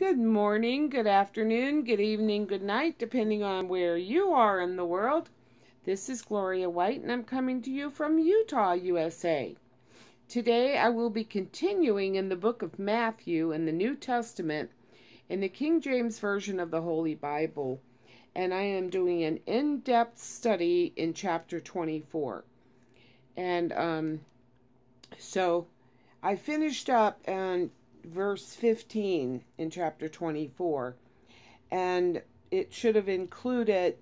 Good morning, good afternoon, good evening, good night, depending on where you are in the world. This is Gloria White, and I'm coming to you from Utah, USA. Today I will be continuing in the book of Matthew in the New Testament in the King James Version of the Holy Bible, and I am doing an in depth study in chapter 24. And um, so I finished up and verse 15 in chapter 24, and it should have included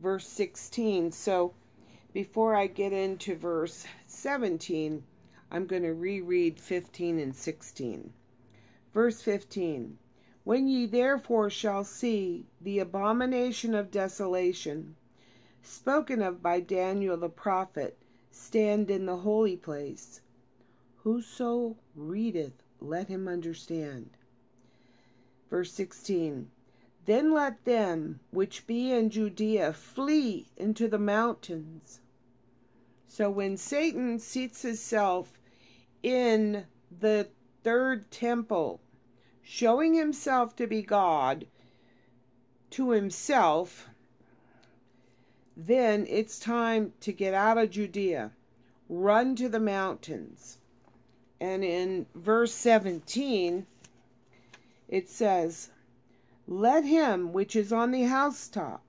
verse 16. So before I get into verse 17, I'm going to reread 15 and 16. Verse 15 When ye therefore shall see the abomination of desolation, spoken of by Daniel the prophet, stand in the holy place, whoso readeth let him understand. Verse 16 Then let them which be in Judea flee into the mountains. So when Satan seats himself in the third temple, showing himself to be God to himself, then it's time to get out of Judea, run to the mountains. And in verse 17, it says, Let him which is on the housetop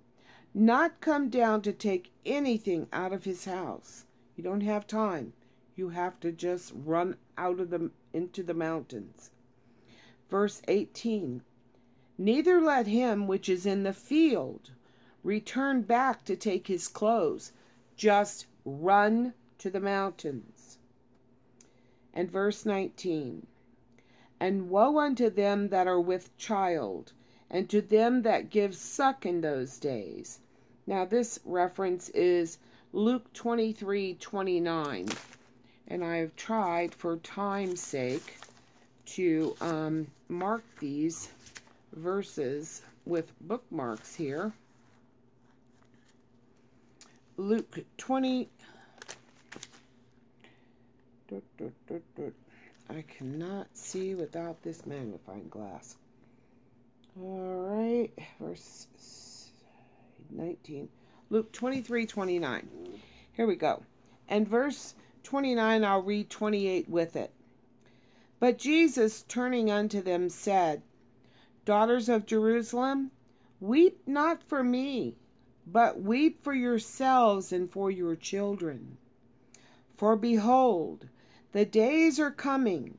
not come down to take anything out of his house. You don't have time. You have to just run out of the into the mountains. Verse 18 Neither let him which is in the field return back to take his clothes. Just run to the mountains and verse 19. And woe unto them that are with child, and to them that give suck in those days. Now, this reference is Luke 23 29. And I have tried, for time's sake, to um, mark these verses with bookmarks here. Luke 20, I cannot see without this magnifying glass. All right, verse 19. Luke 23, 29. Here we go. And verse 29, I'll read 28 with it. But Jesus, turning unto them, said, Daughters of Jerusalem, weep not for me, but weep for yourselves and for your children. For behold, the days are coming,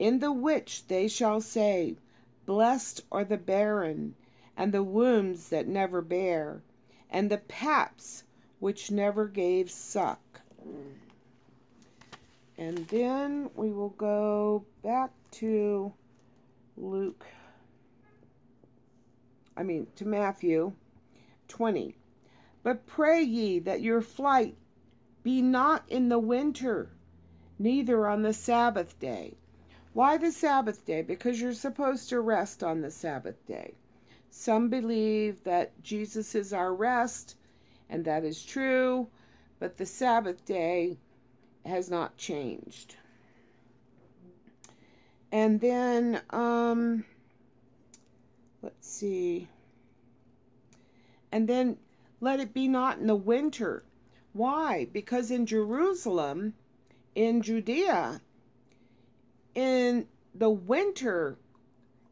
in the which they shall say, Blessed are the barren, and the wombs that never bear, and the paps which never gave suck. And then we will go back to Luke, I mean, to Matthew 20. But pray ye that your flight be not in the winter neither on the Sabbath day. Why the Sabbath day? Because you're supposed to rest on the Sabbath day. Some believe that Jesus is our rest, and that is true, but the Sabbath day has not changed. And then, um, let's see. And then let it be not in the winter. Why? Because in Jerusalem, in Judea, in the winter,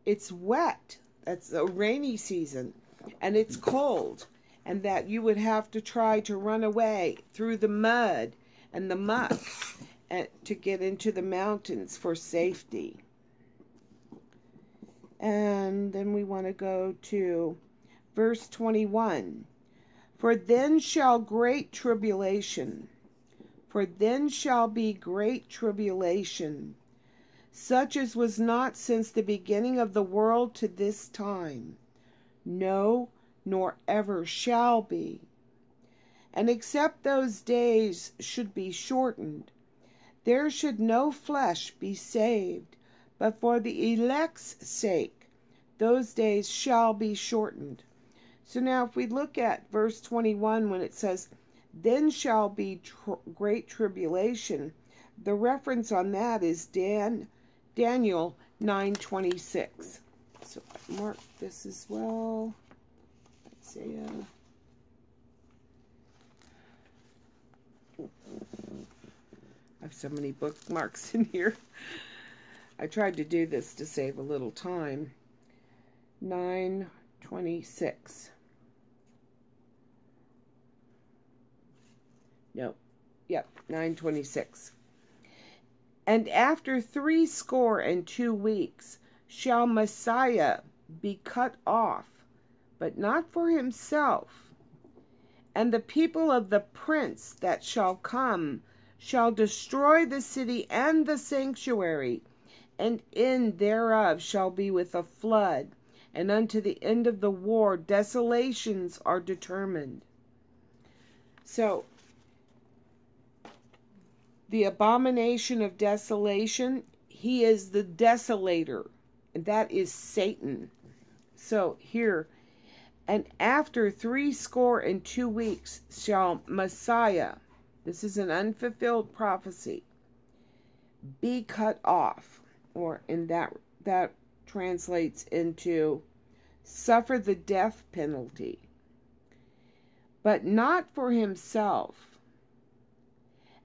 it's wet. That's a rainy season, and it's cold, and that you would have to try to run away through the mud and the muck and, to get into the mountains for safety. And then we want to go to verse 21. For then shall great tribulation for then shall be great tribulation, such as was not since the beginning of the world to this time, no, nor ever shall be. And except those days should be shortened, there should no flesh be saved, but for the elect's sake those days shall be shortened. So now if we look at verse 21 when it says, then shall be tr great tribulation. The reference on that is Dan Daniel 9:26. So I mark this as well. Isaiah. Uh, I have so many bookmarks in here. I tried to do this to save a little time. 926. No. Yep, 926. And after three score and two weeks shall Messiah be cut off, but not for himself. And the people of the prince that shall come shall destroy the city and the sanctuary, and end thereof shall be with a flood, and unto the end of the war desolations are determined. So, the abomination of desolation, he is the desolator, and that is Satan. So, here, and after three score and two weeks shall Messiah, this is an unfulfilled prophecy, be cut off, or in that that translates into suffer the death penalty, but not for himself.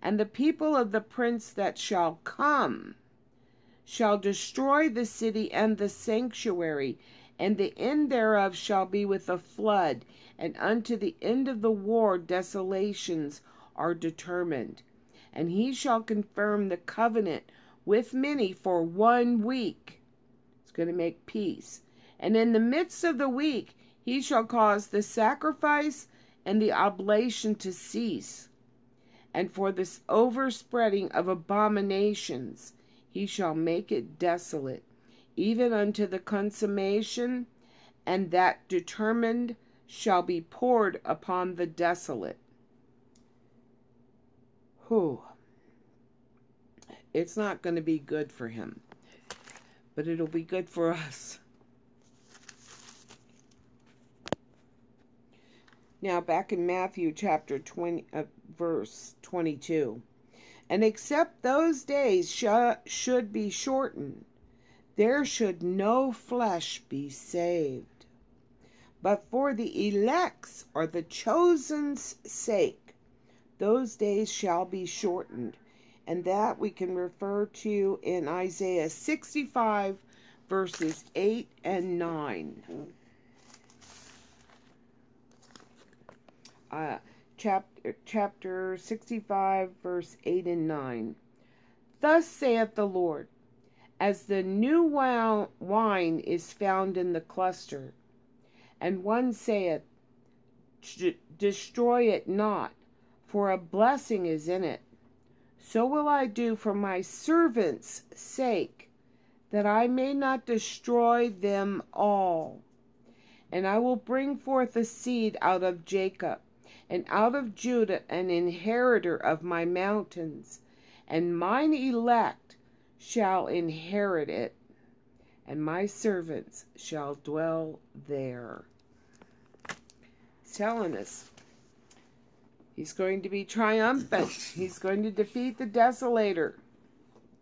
And the people of the prince that shall come shall destroy the city and the sanctuary, and the end thereof shall be with a flood, and unto the end of the war desolations are determined. And he shall confirm the covenant with many for one week. It's going to make peace. And in the midst of the week, he shall cause the sacrifice and the oblation to cease. And for this overspreading of abominations, he shall make it desolate, even unto the consummation, and that determined shall be poured upon the desolate. Whew. It's not going to be good for him, but it'll be good for us. Now, back in Matthew chapter 20, uh, verse 22. And except those days sh should be shortened, there should no flesh be saved. But for the elect's or the chosen's sake, those days shall be shortened. And that we can refer to in Isaiah 65, verses 8 and 9. Uh, chapter, chapter 65, verse 8 and 9. Thus saith the Lord, as the new wine is found in the cluster, and one saith, Destroy it not, for a blessing is in it. So will I do for my servants' sake, that I may not destroy them all. And I will bring forth a seed out of Jacob, and out of Judah an inheritor of my mountains, and mine elect shall inherit it, and my servants shall dwell there. He's telling us He's going to be triumphant. He's going to defeat the desolator.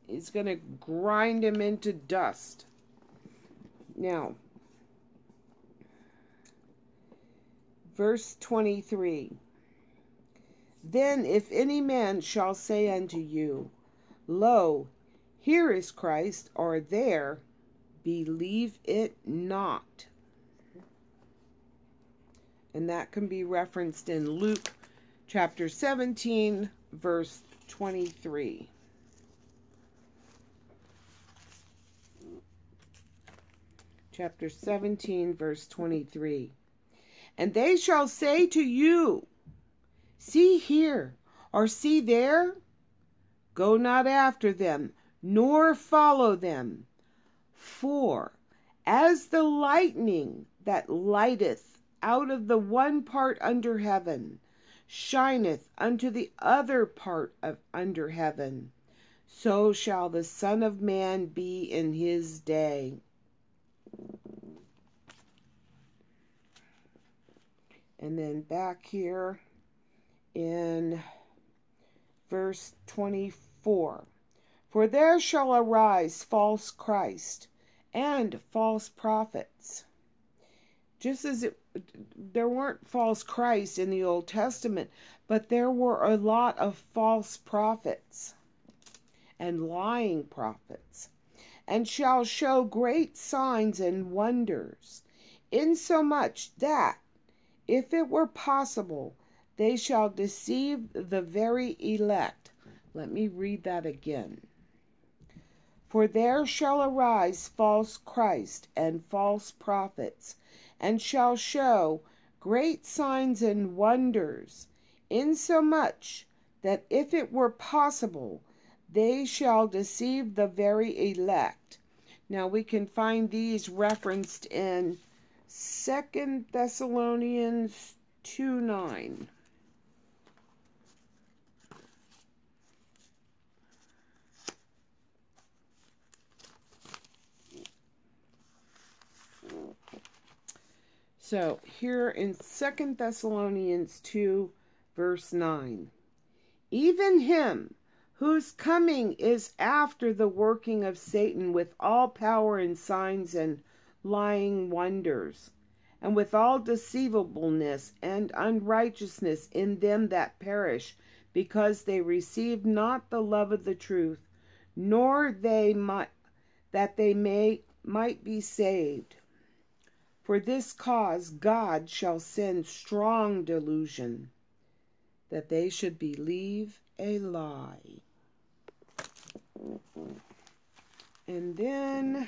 He's going to grind him into dust. Now, verse 23 Then if any man shall say unto you, Lo, here is Christ, or there, believe it not. And that can be referenced in Luke chapter 17, verse 23. Chapter 17, verse 23. And they shall say to you, See here, or see there. Go not after them, nor follow them. For as the lightning that lighteth out of the one part under heaven, shineth unto the other part of under heaven, so shall the Son of Man be in his day. And then back here in verse 24 For there shall arise false Christ, and false prophets. Just as it, there weren't false Christ in the Old Testament, but there were a lot of false prophets and lying prophets, and shall show great signs and wonders, insomuch that, if it were possible, they shall deceive the very elect. Let me read that again. For there shall arise false Christ and false prophets, and shall show great signs and wonders, insomuch that if it were possible, they shall deceive the very elect. Now we can find these referenced in Second Thessalonians 2 9. So here in Second Thessalonians 2, verse 9, even him whose coming is after the working of Satan with all power and signs and lying wonders, and with all deceivableness and unrighteousness in them that perish, because they receive not the love of the truth, nor they might that they may might be saved. For this cause God shall send strong delusion, that they should believe a lie. And then,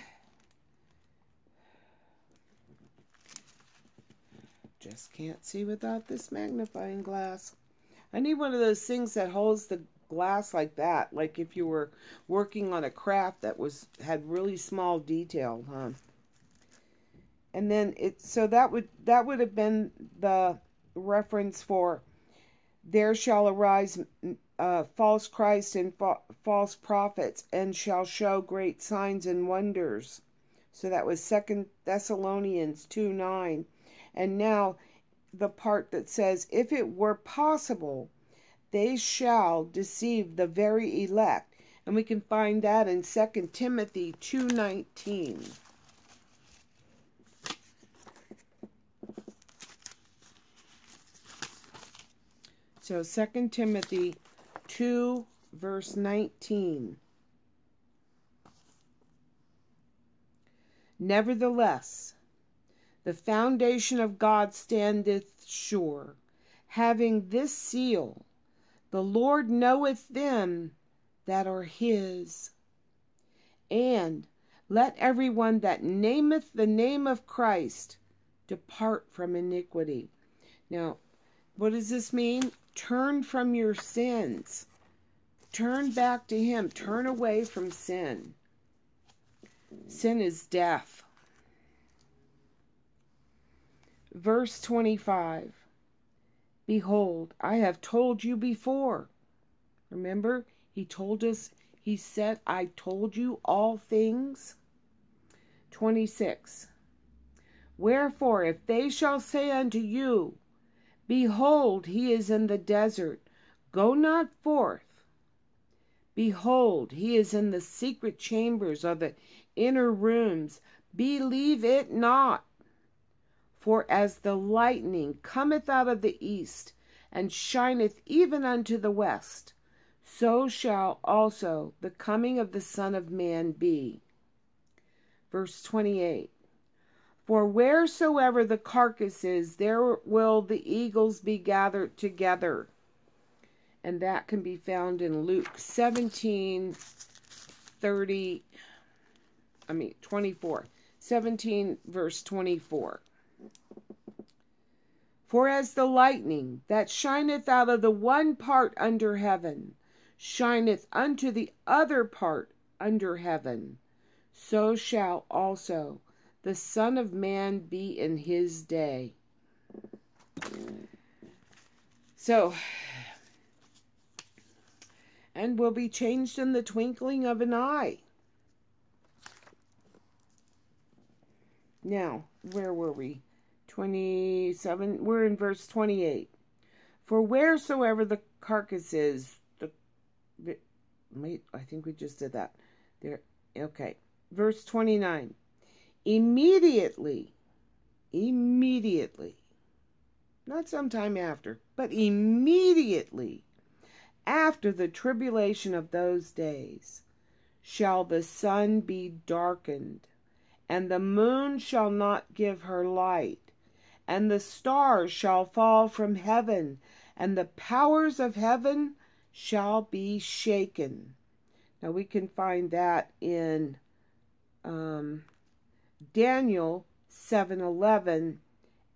just can't see without this magnifying glass. I need one of those things that holds the glass like that, like if you were working on a craft that was had really small detail, huh? and then it so that would that would have been the reference for there shall arise uh, false Christ and fa false prophets and shall show great signs and wonders. So that was Second Thessalonians 2 9. And now the part that says, If it were possible, they shall deceive the very elect. And we can find that in Second Timothy 2 19. So 2 Timothy 2, verse 19. Nevertheless, the foundation of God standeth sure, having this seal The Lord knoweth them that are his. And let every one that nameth the name of Christ depart from iniquity. Now, what does this mean? Turn from your sins. Turn back to Him. Turn away from sin. Sin is death. Verse 25 Behold, I have told you before. Remember, He told us, He said, I told you all things. 26 Wherefore, if they shall say unto you, Behold, he is in the desert. Go not forth. Behold, he is in the secret chambers or the inner rooms. Believe it not. For as the lightning cometh out of the east, and shineth even unto the west, so shall also the coming of the Son of Man be. Verse 28 for wheresoever the carcass is, there will the eagles be gathered together. And that can be found in Luke 17, 30, I mean 24. 17 verse 24. For as the lightning that shineth out of the one part under heaven shineth unto the other part under heaven, so shall also the Son of Man be in his day. So, and will be changed in the twinkling of an eye. Now, where were we? 27, we're in verse 28. For wheresoever the carcass is, the, wait, I think we just did that. There, okay. Verse 29. Immediately, immediately, not sometime after, but immediately after the tribulation of those days shall the sun be darkened, and the moon shall not give her light, and the stars shall fall from heaven, and the powers of heaven shall be shaken. Now we can find that in um, Daniel 7:11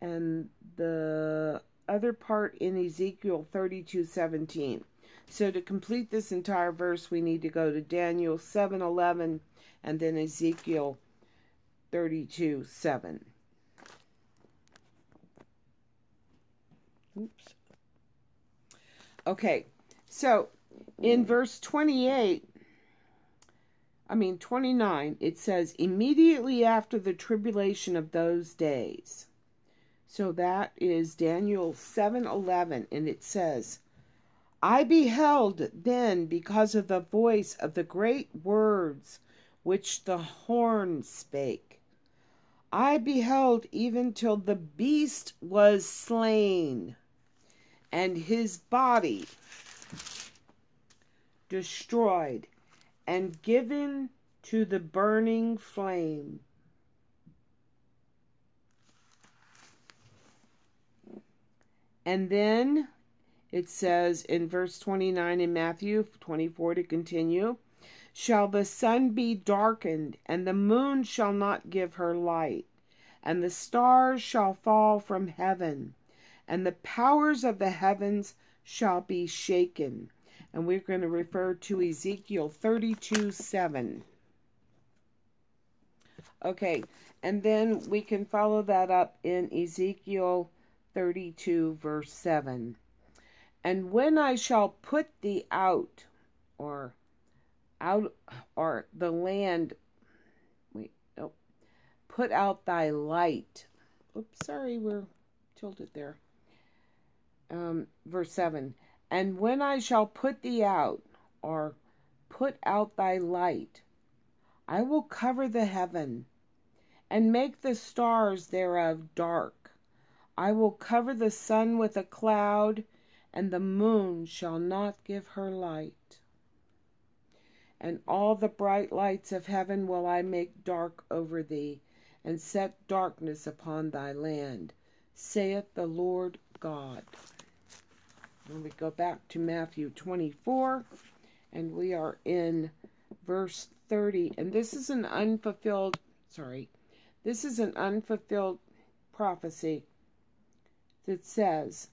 and the other part in Ezekiel 32:17. So to complete this entire verse, we need to go to Daniel 7:11 and then Ezekiel 32:7. Oops. Okay. So in hmm. verse 28 I mean 29, it says, immediately after the tribulation of those days. So that is Daniel 7:11 and it says, I beheld then because of the voice of the great words which the horn spake. I beheld even till the beast was slain, and his body destroyed and given to the burning flame. And then it says in verse 29 in Matthew 24 to continue, Shall the sun be darkened, and the moon shall not give her light, and the stars shall fall from heaven, and the powers of the heavens shall be shaken and we're going to refer to Ezekiel 32 7. Okay, and then we can follow that up in Ezekiel 32, verse 7. And when I shall put thee out, or out, or the land, wait, oh, put out thy light. Oops, sorry, we're tilted there. Um, verse 7 and when I shall put thee out, or put out thy light, I will cover the heaven, and make the stars thereof dark. I will cover the sun with a cloud, and the moon shall not give her light. And all the bright lights of heaven will I make dark over thee, and set darkness upon thy land, saith the Lord God. When we go back to Matthew 24, and we are in verse 30, and this is an unfulfilled, sorry, this is an unfulfilled prophecy that says,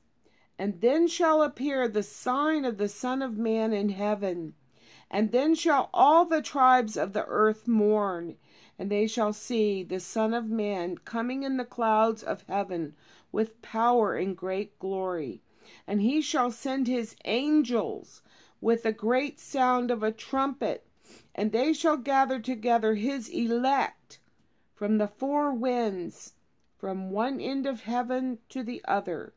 And then shall appear the sign of the Son of Man in heaven, and then shall all the tribes of the earth mourn, and they shall see the Son of Man coming in the clouds of heaven with power and great glory and he shall send his angels with a great sound of a trumpet, and they shall gather together his elect from the four winds, from one end of heaven to the other.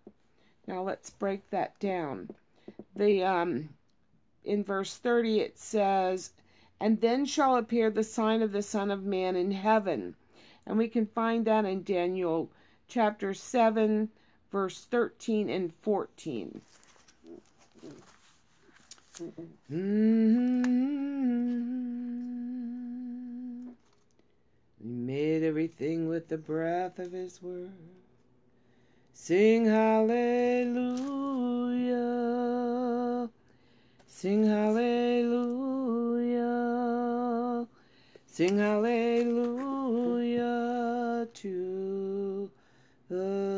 Now let's break that down. The um, in verse 30 it says, And then shall appear the sign of the Son of Man in heaven. And we can find that in Daniel chapter 7, verse 13 and 14. Mm-hmm. He made everything with the breath of his word. Sing hallelujah. Sing hallelujah. Sing hallelujah to the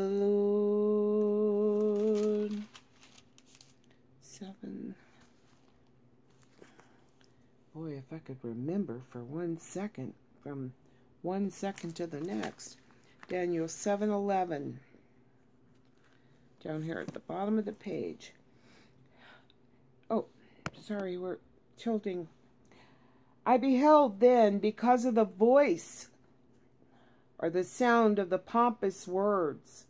if I could remember for one second, from one second to the next. Daniel 7.11. Down here at the bottom of the page. Oh, sorry, we're tilting. I beheld then, because of the voice or the sound of the pompous words,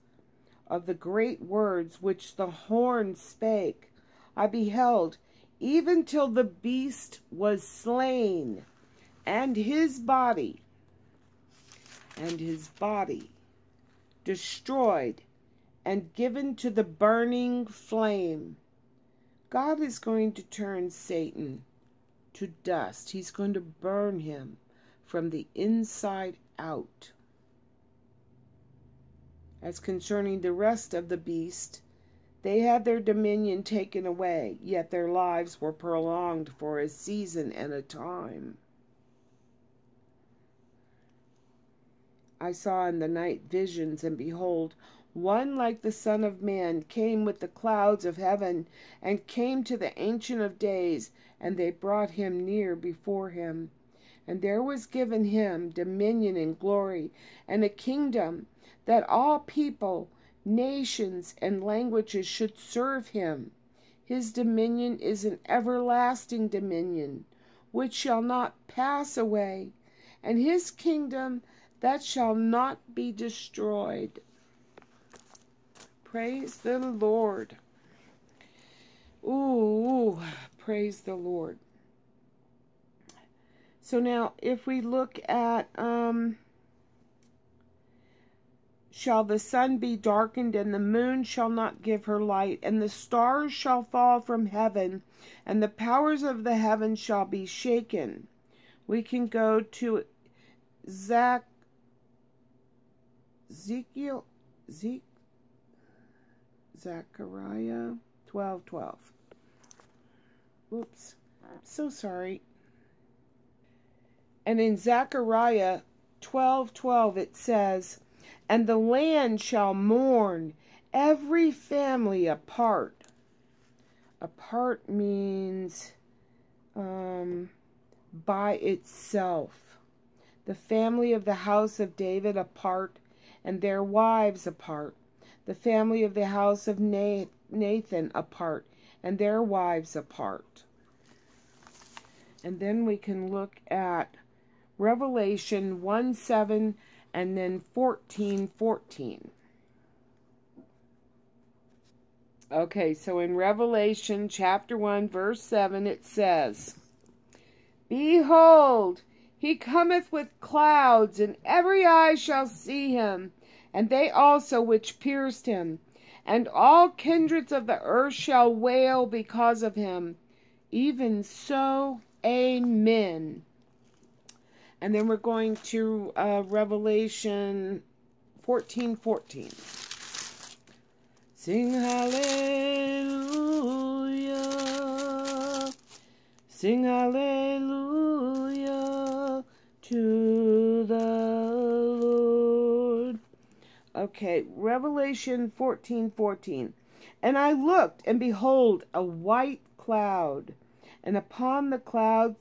of the great words which the horn spake. I beheld, even till the beast was slain, and his body, and his body destroyed and given to the burning flame. God is going to turn Satan to dust. He's going to burn him from the inside out. As concerning the rest of the beast, they had their dominion taken away, yet their lives were prolonged for a season and a time. I saw in the night visions, and behold, one like the Son of Man came with the clouds of heaven, and came to the Ancient of Days, and they brought him near before him. And there was given him dominion and glory, and a kingdom, that all people, nations, and languages should serve him. His dominion is an everlasting dominion, which shall not pass away, and his kingdom that shall not be destroyed. Praise the Lord. Ooh, praise the Lord. So now, if we look at, um, shall the sun be darkened, and the moon shall not give her light, and the stars shall fall from heaven, and the powers of the heaven shall be shaken. We can go to Zach, Ezekiel, Zeke, Zechariah 12 12. Oops, so sorry. And in Zechariah 12 12 it says, And the land shall mourn, every family apart. Apart means um, by itself. The family of the house of David apart, and their wives apart the family of the house of Nathan apart, and their wives apart. And then we can look at Revelation 1 7 and then 14 14. Okay, so in Revelation chapter 1, verse 7, it says, Behold, he cometh with clouds, and every eye shall see him, and they also which pierced him. And all kindreds of the earth shall wail because of him. Even so, amen. And then we're going to uh, Revelation 14 14. Sing hallelujah. Sing hallelujah to the Lord. Okay, Revelation 14 14. And I looked, and behold, a white cloud, and upon the cloud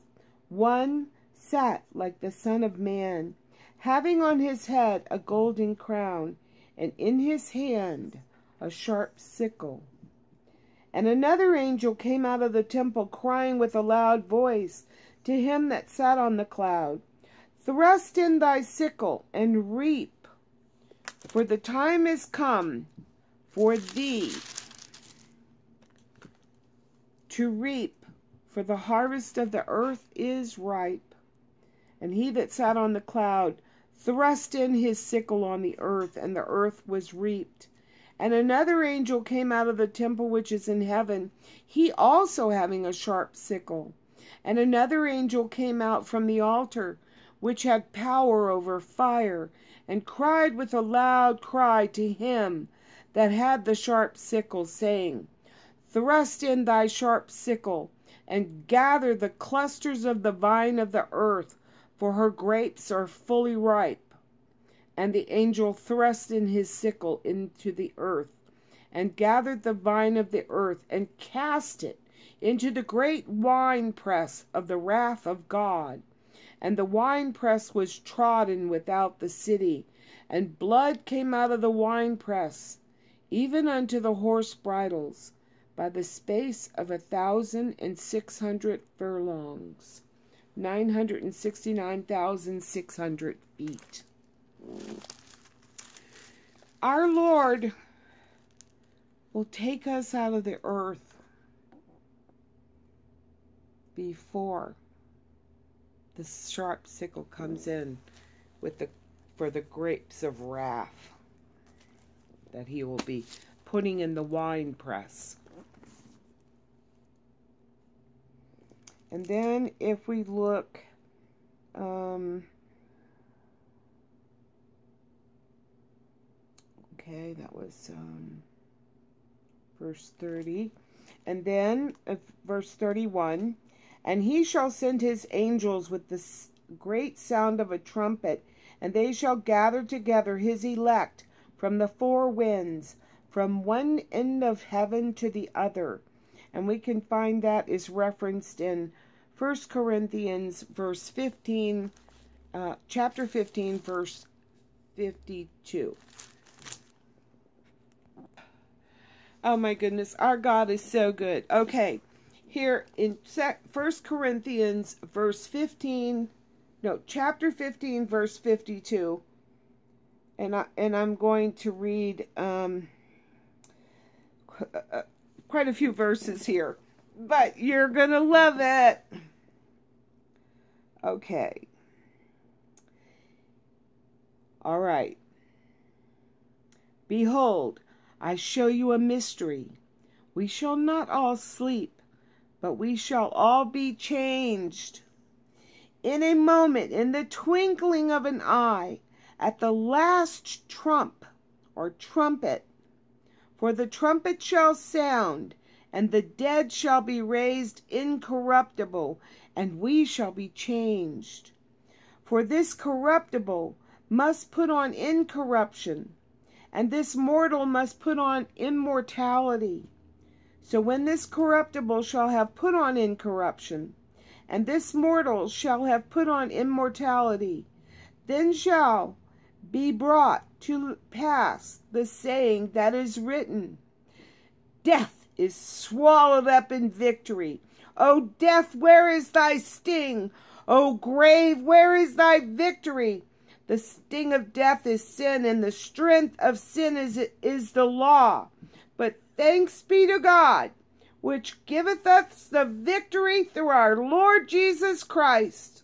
one sat like the Son of Man, having on his head a golden crown, and in his hand a sharp sickle. And another angel came out of the temple, crying with a loud voice to him that sat on the cloud, Thrust in thy sickle, and reap for the time is come for thee to reap, for the harvest of the earth is ripe. And he that sat on the cloud thrust in his sickle on the earth, and the earth was reaped. And another angel came out of the temple which is in heaven, he also having a sharp sickle. And another angel came out from the altar, which had power over fire, and cried with a loud cry to him that had the sharp sickle, saying, Thrust in thy sharp sickle, and gather the clusters of the vine of the earth, for her grapes are fully ripe. And the angel thrust in his sickle into the earth, and gathered the vine of the earth, and cast it into the great winepress of the wrath of God and the winepress was trodden without the city, and blood came out of the winepress, even unto the horse bridles, by the space of a thousand and six hundred furlongs, nine hundred and sixty-nine thousand six hundred feet. Our Lord will take us out of the earth before the sharp sickle comes in with the for the grapes of wrath that he will be putting in the wine press. And then if we look, um, okay, that was um, verse 30. And then uh, verse 31 And he shall send his angels with the great sound of a trumpet, and they shall gather together his elect from the four winds, from one end of heaven to the other. And we can find that is referenced in 1 Corinthians verse 15, uh, chapter 15, verse 52. Oh my goodness, our God is so good. Okay, here in 1 Corinthians verse 15, no, chapter 15, verse 52, and, I, and I'm going to read um, uh, quite a few verses here, but you're going to love it. Okay. All right. Behold, I show you a mystery. We shall not all sleep, but we shall all be changed. In a moment, in the twinkling of an eye, at the last trump or trumpet. For the trumpet shall sound, and the dead shall be raised incorruptible, and we shall be changed. For this corruptible must put on incorruption, and this mortal must put on immortality. So when this corruptible shall have put on incorruption, and this mortal shall have put on immortality, then shall be brought to pass the saying that is written Death is swallowed up in victory. O death, where is thy sting? O grave, where is thy victory? The sting of death is sin, and the strength of sin is, is the law. But thanks be to God, which giveth us the victory through our Lord Jesus Christ.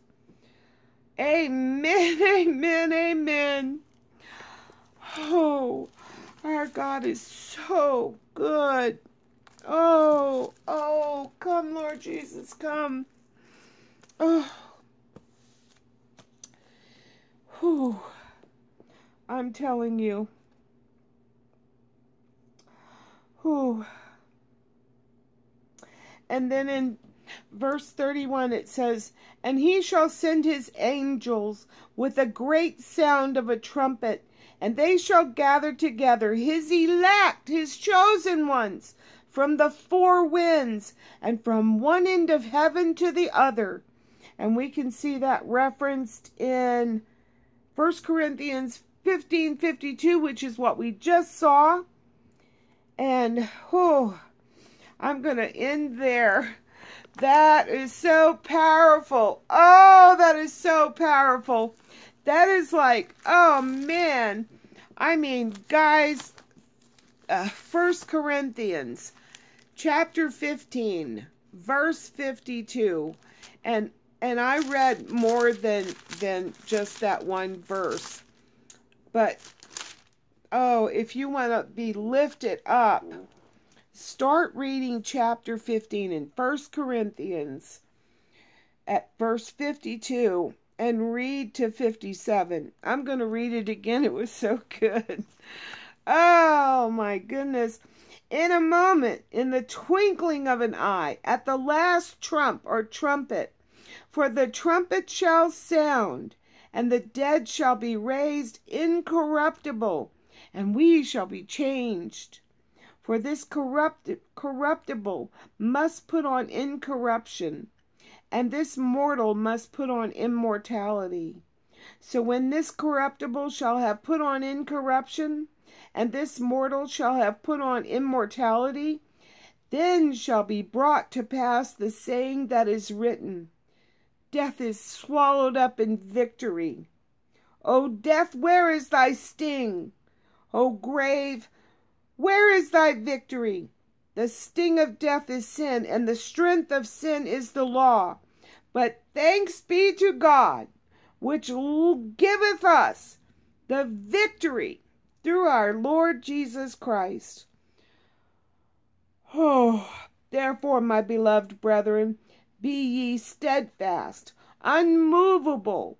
Amen, amen, amen. Oh, our God is so good. Oh, oh, come, Lord Jesus, come. Oh. Whew. I'm telling you. Whew. And then in verse 31 it says, And he shall send his angels with a great sound of a trumpet, and they shall gather together his elect, his chosen ones, from the four winds, and from one end of heaven to the other. And we can see that referenced in 1 Corinthians 15 52, which is what we just saw. And, oh, I'm going to end there. That is so powerful. Oh, that is so powerful. That is like, oh man. I mean, guys, uh, 1 Corinthians chapter 15, verse 52. And and I read more than than just that one verse. But oh, if you want to be lifted up, start reading chapter 15 in First Corinthians at verse 52 and read to 57. I'm going to read it again. It was so good. Oh my goodness. In a moment, in the twinkling of an eye, at the last trump or trumpet, for the trumpet shall sound, and the dead shall be raised incorruptible, and we shall be changed. For this corrupt, corruptible must put on incorruption, and this mortal must put on immortality. So when this corruptible shall have put on incorruption, and this mortal shall have put on immortality, then shall be brought to pass the saying that is written Death is swallowed up in victory. O death, where is thy sting? O grave, where is thy victory? The sting of death is sin, and the strength of sin is the law. But thanks be to God, which giveth us the victory through our Lord Jesus Christ. Oh, therefore, my beloved brethren, be ye steadfast, unmovable,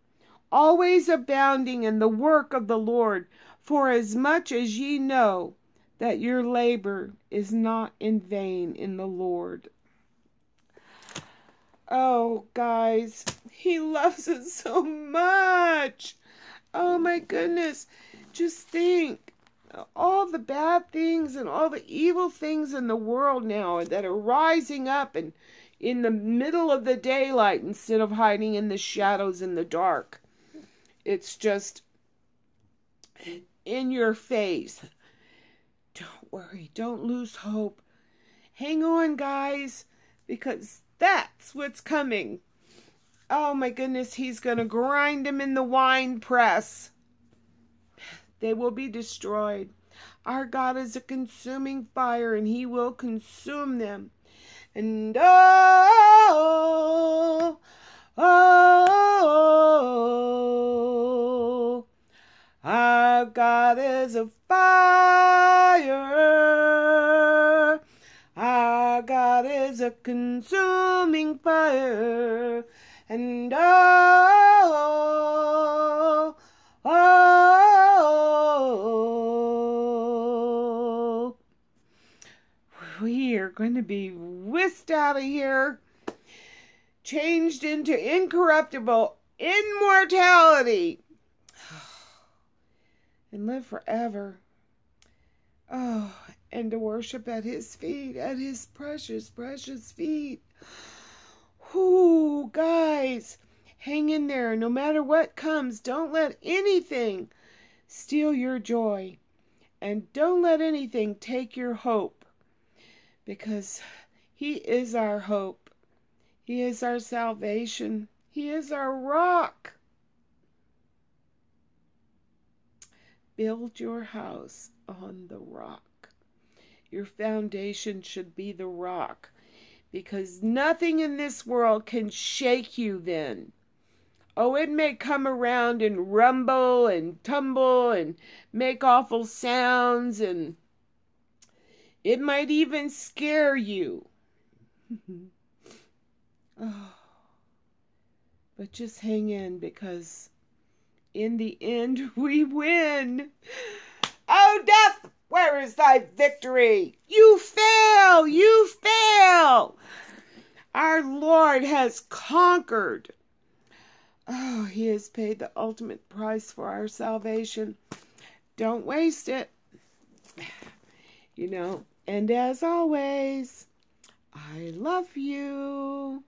always abounding in the work of the Lord, for as much as ye know that your labor is not in vain in the Lord. Oh, guys, he loves us so much. Oh, my goodness. Just think all the bad things and all the evil things in the world now that are rising up and in the middle of the daylight instead of hiding in the shadows in the dark. It's just in your face. Worry, don't lose hope. Hang on, guys, because that's what's coming. Oh my goodness, he's going to grind them in the wine press. They will be destroyed. Our God is a consuming fire, and he will consume them. And oh, oh, our God is a fire. Our God is a consuming fire. And oh oh, oh, oh, we are going to be whisked out of here, changed into incorruptible immortality, and live forever. Oh, and to worship at his feet, at his precious, precious feet. Whoo, guys, hang in there. No matter what comes, don't let anything steal your joy. And don't let anything take your hope. Because he is our hope. He is our salvation. He is our rock. Build your house on the rock. Your foundation should be the rock because nothing in this world can shake you then. Oh, it may come around and rumble and tumble and make awful sounds, and it might even scare you. oh, but just hang in because in the end we win. Oh, death, where is thy victory? You fail! You fail! Our Lord has conquered. Oh, He has paid the ultimate price for our salvation. Don't waste it. You know, and as always, I love you.